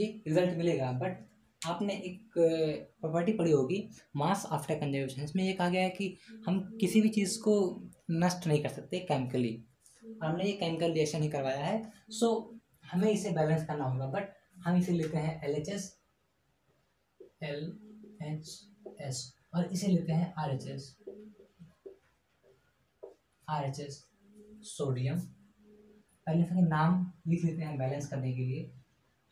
ये रिज़ल्ट मिलेगा। बट आपने एक प्रॉपर्टी पढ़ी होगी मास आफ्टर कंजर्वेशन इसमें ये कहा गया है कि हम किसी भी चीज़ को नष्ट नहीं कर सकते केमिकली हमने ये केमिकल रिएक्शन ही करवाया है। सो so, हमें इसे बैलेंस करना होगा। बट हम इसे लेते हैं L H S L H S और इसे लेते हैं R H S R H S sodium पहले से नाम लिख लेते हैं बैलेंस करने के लिए।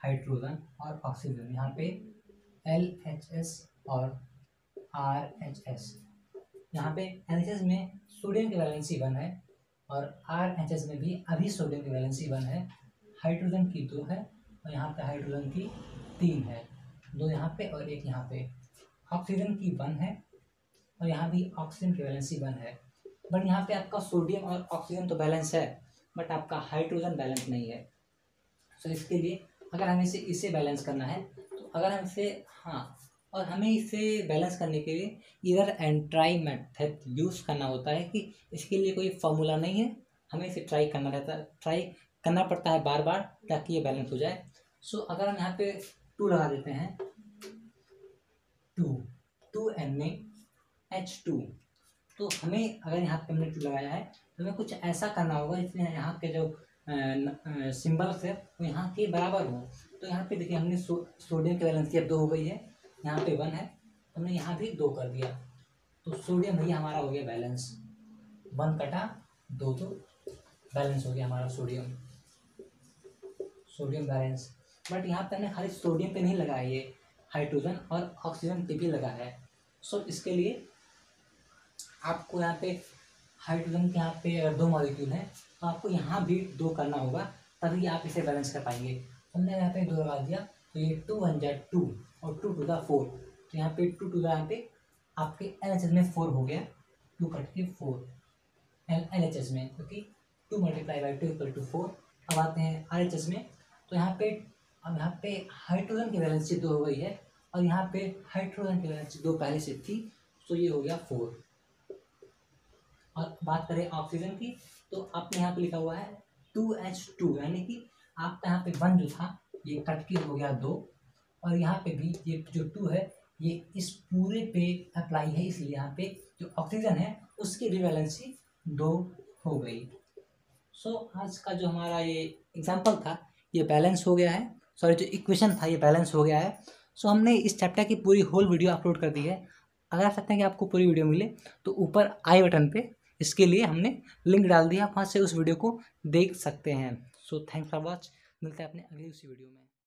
हाइड्रोजन और ऑक्सीजन यहाँ पे एल एच एस और आर एच एस। यहाँ पे एन एच एस में सोडियम की वैलेंसी वन है और आर एच एस में भी अभी सोडियम की वैलेंसी वन है। हाइड्रोजन की दो है और यहाँ पे हाइड्रोजन की तीन है। दो यहाँ पे और एक यहाँ पे। ऑक्सीजन की वन है और यहाँ भी ऑक्सीजन की वैलेंसी वन है। बट यहाँ पे आपका सोडियम और ऑक्सीजन तो बैलेंस है बट आपका हाइड्रोजन बैलेंस नहीं है। सो so, इसके लिए अगर हमें इसे इसे बैलेंस करना है तो अगर हम इसे हाँ और हमें इसे बैलेंस करने के लिए इधर एंट्राई मेथड यूज़ करना होता है कि इसके लिए कोई फॉर्मूला नहीं है हमें इसे ट्राई करना रहता है ट्राई करना पड़ता है बार बार ताकि ये बैलेंस हो जाए। सो so, अगर हम यहाँ पे टू लगा देते हैं two two N H two तो हमें अगर यहाँ पे हमने टू लगाया है तो हमें कुछ ऐसा करना होगा इसलिए यहाँ के जो सिंबल्स है वो यहाँ के बराबर हो तो यहाँ पे देखिए हमने सोडियम की वैलेंसी अब दो हो गई है। यहाँ पे वन है। हमने यहाँ भी दो कर दिया। तो सोडियम भैया हमारा हो गया बैलेंस। वन कटा, दो तो बैलेंस हो गया हमारा सोडियम। Sodium balance. बट यहाँ पे हमने खाली सोडियम पे नहीं लगाया, ये हाइड्रोजन और ऑक्सीजन पे भी लगा है। सो इसके लिए आपको यहाँ पे हाइड्रोजन के यहाँ पे दो मॉलिक्यूल हैं। तो आपको यहाँ भी दो करना होगा तभी आप इसे बैलेंस कर पाएँगे। हमने यहाँ पे दो लगा दिया तो ये टू वन जेड टू और टू टू द फोर तो यहाँ पे टू टू द यहाँ पे, आपके एल एच एस में फोर हो गया टू कट के four L L H S में, क्योंकि two multiply by two equal to four अब आते हैं आर एच एस में तो यहाँ पे, अब यहाँ पे हाइड्रोजन की वैलेंसी दो हो गई है, और यहाँ पे हाइड्रोजन की वैलेंसी दो पहले से थी तो ये हो गया फोर और बात करें ऑक्सीजन की तो आपने यहाँ पे लिखा हुआ है टू एच टू यानी कि आपका यहाँ पे वन जो था ये कट के हो गया दो। और यहाँ पे भी ये जो टू है ये इस पूरे पे अप्लाई है इसलिए यहाँ पे जो ऑक्सीजन है उसकी भी दो हो गई। सो so, आज का जो हमारा ये एग्ज़ाम्पल था ये बैलेंस हो गया है। सॉरी जो इक्वेशन था ये बैलेंस हो गया है। सो so, हमने इस चैप्टर की पूरी होल वीडियो अपलोड कर दी है। अगर आप सकते हैं कि आपको पूरी वीडियो मिले तो ऊपर आई बटन पे इसके लिए हमने लिंक डाल दिया। आप वहाँ से उस वीडियो को देख सकते हैं। सो थैंक्स फॉर वॉच मिलते हैं अपने अगली उसी वीडियो में।